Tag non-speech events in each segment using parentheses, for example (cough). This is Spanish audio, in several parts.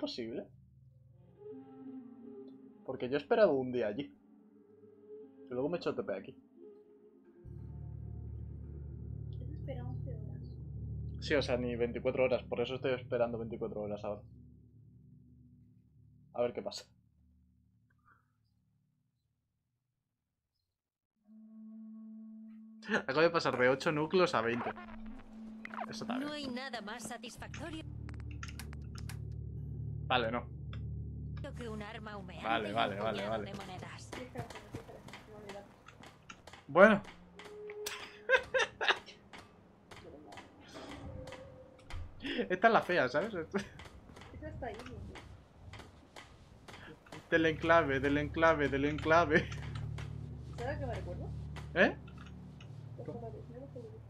posible? Porque yo he esperado un día allí. Y luego me he hecho TP aquí. Eso espera 11 horas. Sí, o sea, ni 24 horas. Por eso estoy esperando 24 horas ahora. A ver qué pasa. Acabo de pasar de 8 núcleos a 20. Eso está No hay nada más satisfactorio Vale, no. que un arma humeante Vale, vale, vale, vale. no. Bueno, no. (laughs) esta es la fea, ¿sabes? Esa está ahí, ¿no? Del enclave, del enclave, del enclave. ¿Sabes qué me recuerda? ¿Eh? Los colores, mira los colores.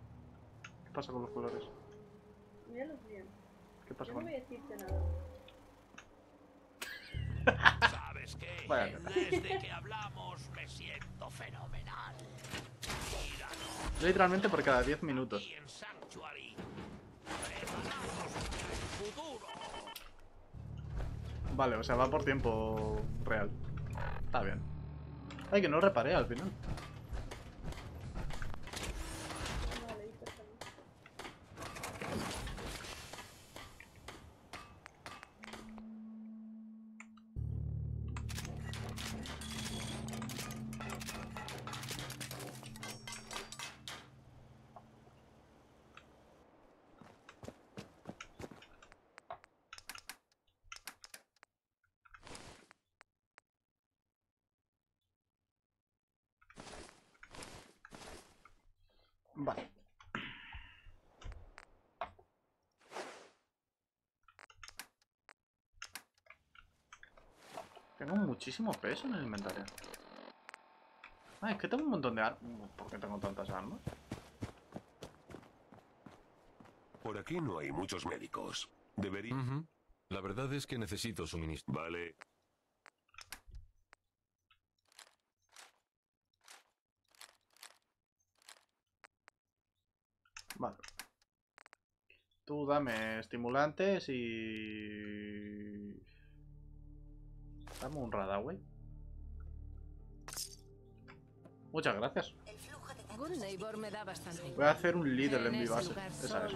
¿Qué pasa con los colores? Míralos bien. ¿Qué pasa Yo no con voy a decirte nada. ¿Sabes qué? Vaya Desde que hablamos me siento fenomenal. Míralo. Literalmente por cada 10 minutos. Vale, o sea, va por tiempo real. Está bien. Ay, que no reparé al final. Vale, ahí está bien. Vale. Tengo muchísimo peso en el inventario. Ah, es que tengo un montón de armas. ¿Por qué tengo tantas armas? Por aquí no hay muchos médicos. Debería... La verdad es que necesito suministro. Vale. Tú dame estimulantes y... Dame un radaway. Muchas gracias. Voy a hacer un líder en mi base. Esa es.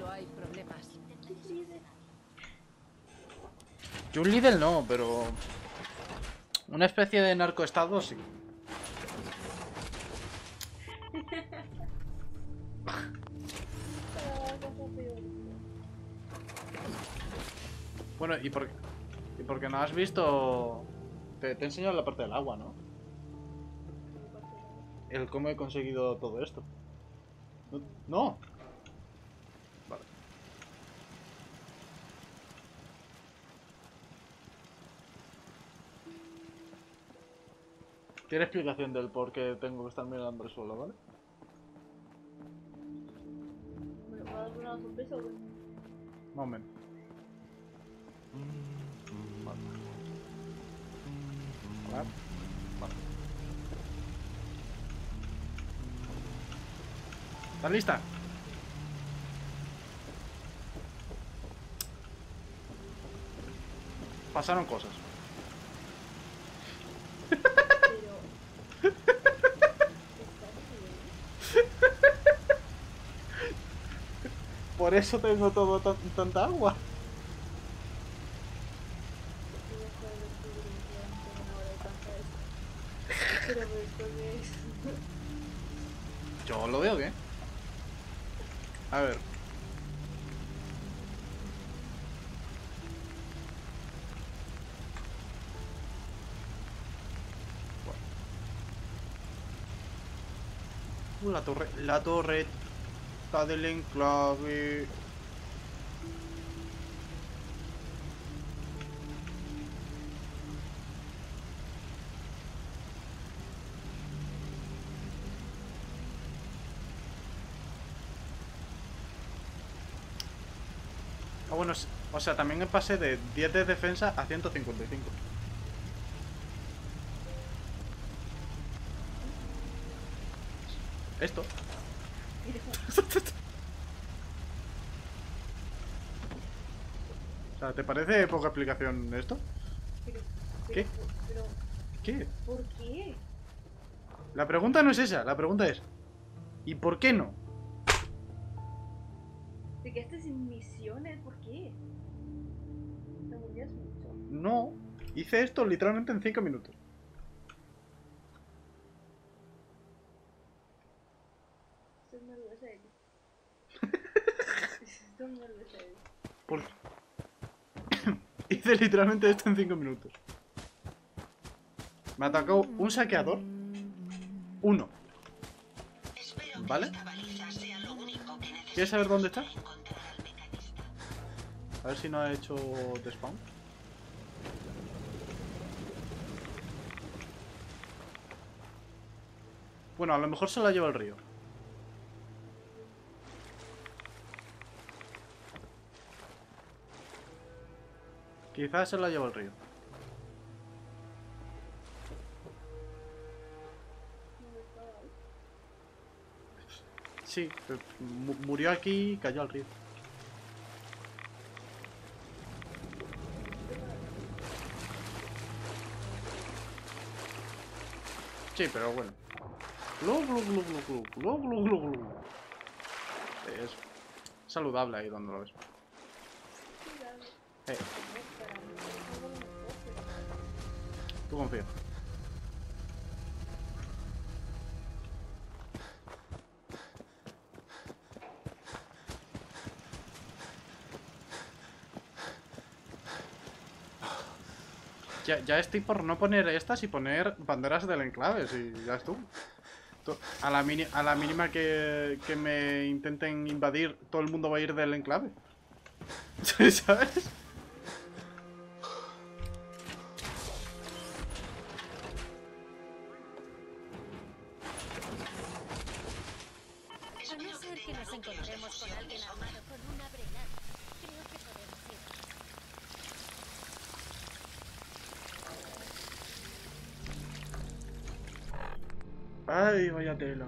Yo un líder no, pero... Una especie de narcoestado sí. (laughs) Bueno, y por... Y porque no has visto... Te, te he enseñado la parte del agua, ¿no? El cómo he conseguido todo esto. No. no. Vale. Tiene explicación del por qué tengo que estar mirando el suelo, ¿vale? Bueno, Vale. Vale. ¿Estás lista? Pasaron cosas. Por eso tengo todo tan- tanta agua. Uh, la torre, la torreta del enclave. Ah, bueno, o sea, también pasé de 10 de defensa a 155. Esto. O sea, ¿te parece poca explicación esto? Pero, ¿Qué? Pero, ¿Qué? ¿por qué? La pregunta no es esa, la pregunta es ¿Y por qué no? ¿Te quedaste sin misiones? ¿Por qué? ¿Te mucho? No, hice esto literalmente en 5 minutos. Estoy muy orgullosa de ti. Estoy muy orgullosa de ti. (coughs) Hice literalmente esto en 5 minutos. Me atacó un saqueador. Uno. ¿Vale? ¿Quieres saber dónde está? A ver si no ha hecho despawn. Bueno, a lo mejor se la lleva el río. Quizás se la lleva el río. Sí, eh, murió aquí y cayó al río. Sí, pero bueno. Glu, glu, glu, es saludable ahí donde lo ves. Eh. Tú confía. Ya, estoy por no poner estas y poner banderas del enclave, si ya es. Tú- A la, mini- a la mínima que, que me intenten invadir, todo el mundo va a ir del enclave. (laughs) ¿Sabes? Vaya tela.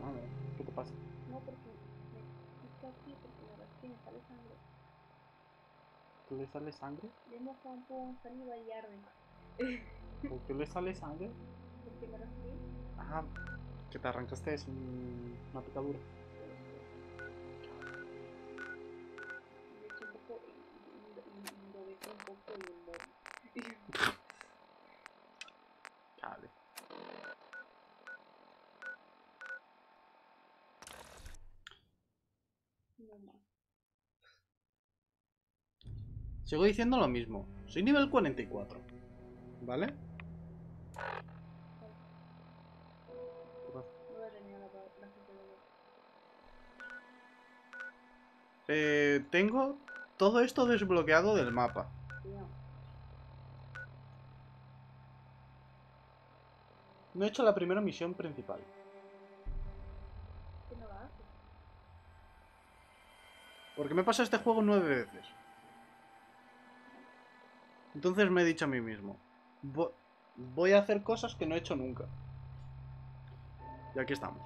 Vamos, ¿qué te pasa? No, porque me pico aquí porque me rasqué y me sale sangre. ¿Qué le sale sangre? Le he mojado un poco saliva y arde. ¿Por qué le sale sangre? Porque me rasqué. Ah, que te arrancaste es un- una picadura. Me eché un poco y, un poco y (laughs) morí. Chale. No más. Sigo diciendo lo mismo. Soy nivel 44. ¿Vale? Eh, tengo todo esto desbloqueado del mapa. No he hecho la primera misión principal. Porque me pasa este juego nueve veces. Entonces me he dicho a mí mismo. "Vo- Voy a hacer cosas que no he hecho nunca. Y aquí estamos.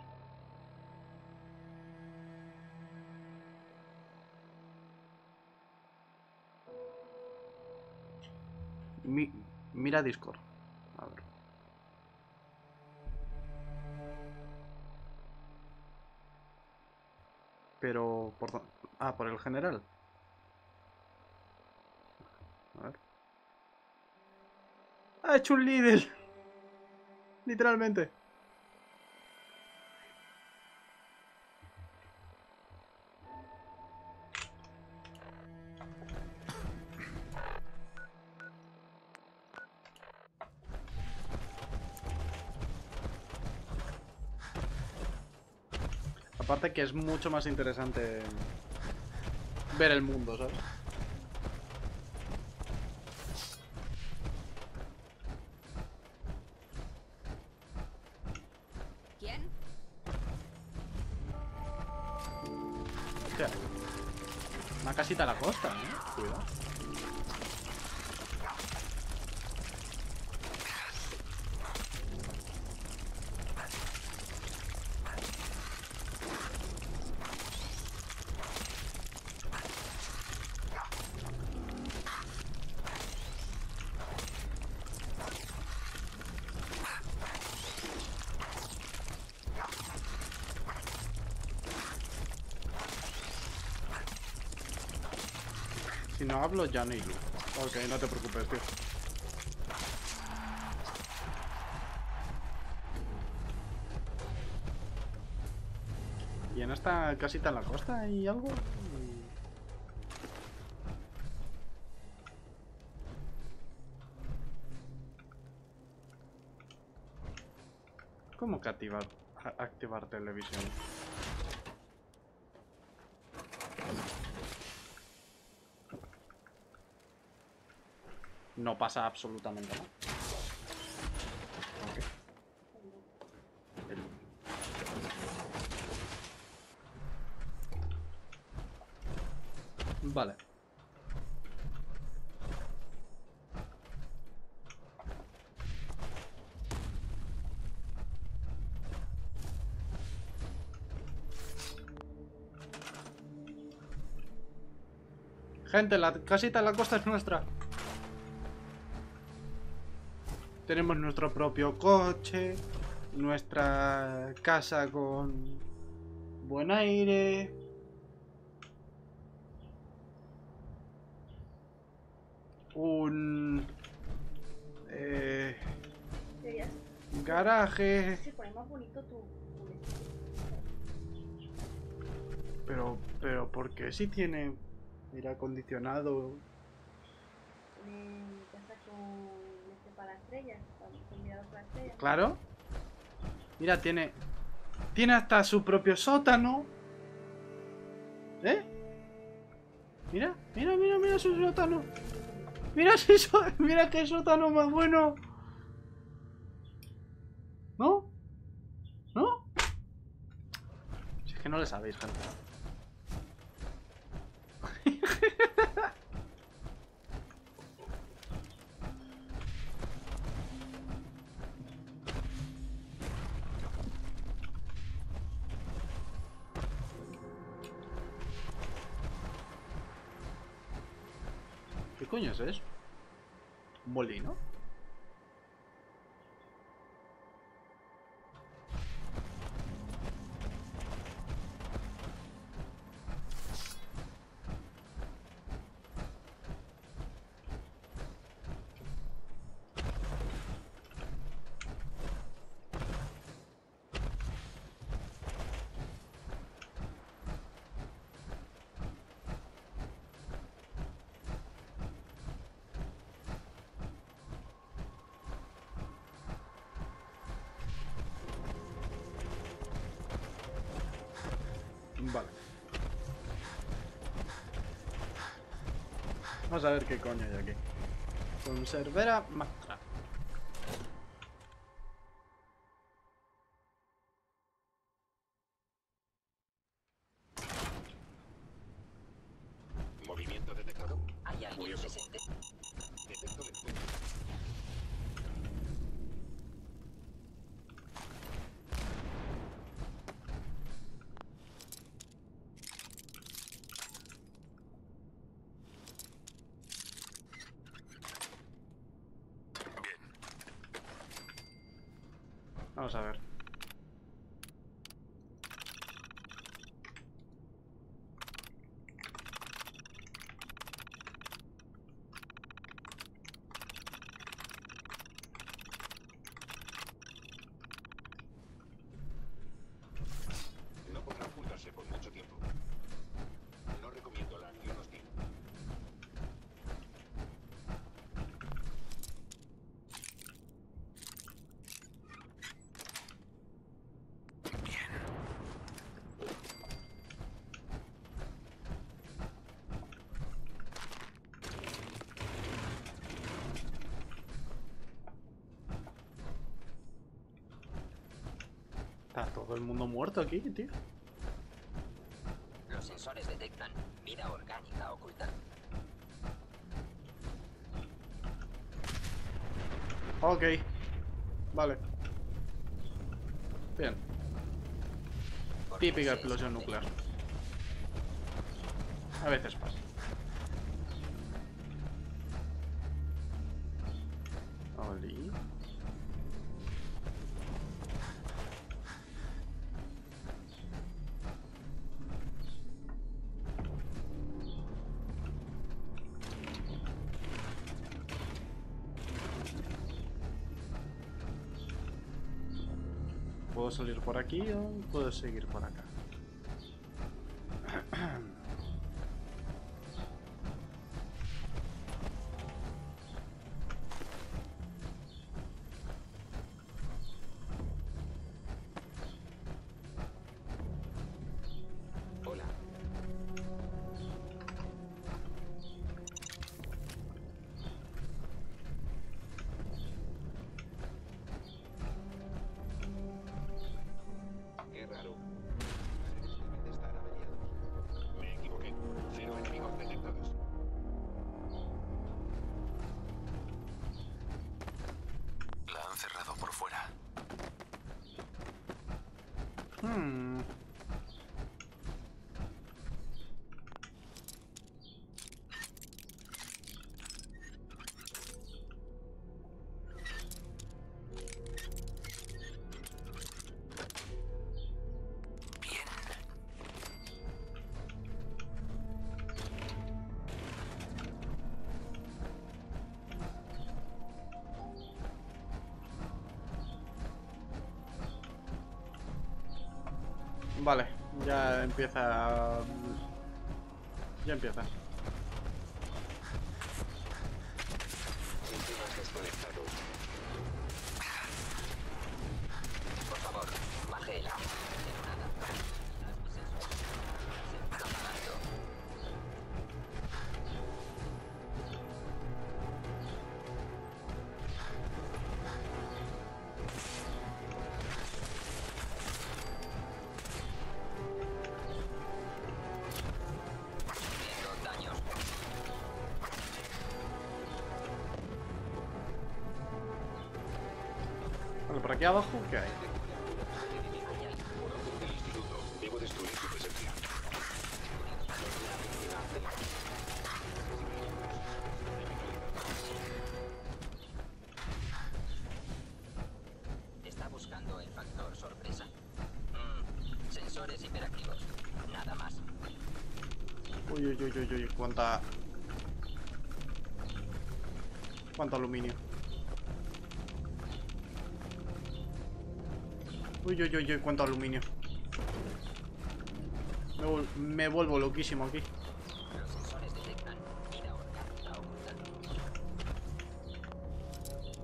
Mi- mira Discord. A ver. Pero por Ah, por el general. A ver. Ha hecho un líder. Literalmente. Aparte que es mucho más interesante ver el mundo, ¿sabes? No hablo, ya no hay luz. Ok, no te preocupes, tío. ¿Y en esta casita en la costa hay algo? ¿Cómo que activar, activar televisión? No pasa absolutamente nada. Vale. Gente, la casita en la costa es nuestra. Tenemos nuestro propio coche, nuestra casa con buen aire. Un eh, garaje, pero pero porque sí tiene aire acondicionado. Tiene casa con para estrellas, para estrellas. Claro. Mira, tiene tiene hasta su propio sótano. ¿Eh? Mira, mira, mira, mira su sótano. Mira ese (laughs) só- mira qué sótano más bueno. ¿No? ¿No? Si es que no le sabéis, gente. ¿Qué coño es eso? ¿Un molino? Vamos a ver qué coño hay aquí. Conservera Mactra. Vamos a ver. No podrá ocultarse por mucho tiempo. No recomiendo la acción hostil. Está todo el mundo muerto aquí, tío. Los sensores detectan vida orgánica oculta. Ok. Vale. Bien. Típica explosión nuclear. A veces pasa. Oli. Puedo salir por aquí o puedo seguir por acá. Hmm. Vale, ya empieza... Ya empieza. Aquí abajo, ¿qué hay? Está buscando el factor sorpresa. Mm, sensores hiperactivos. Nada más. Uy, uy, uy, uy, uy, cuánta... Cuánto aluminio. Uy, uy, uy, uy, cuánto aluminio. Me, me vuelvo loquísimo aquí.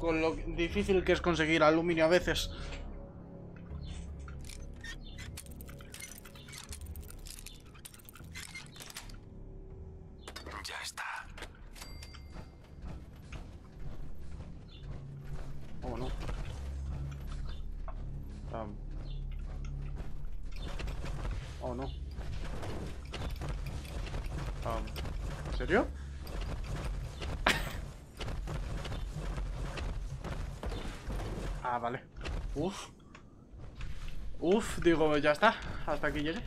Con lo difícil que es conseguir aluminio a veces. Ya está. Oh, no. Am. Oh, no. Am, ¿En serio? ah, vale. Uf. Uf, digo, ya está. Hasta aquí llegué.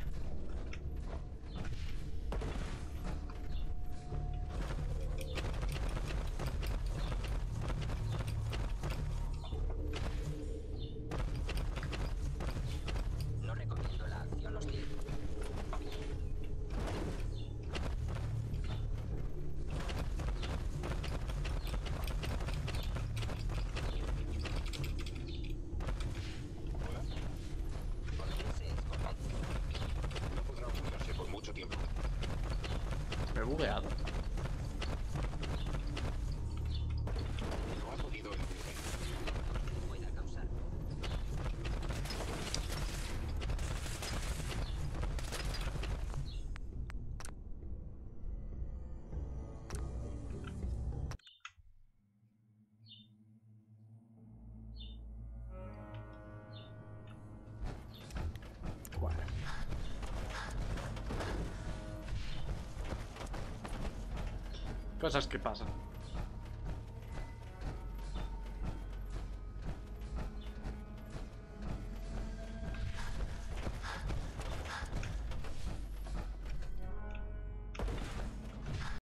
No recomiendo la acción hostil. Ese es correcto. No podrá ocultarse por mucho tiempo. Me he bugueado. No Cosas que pasan.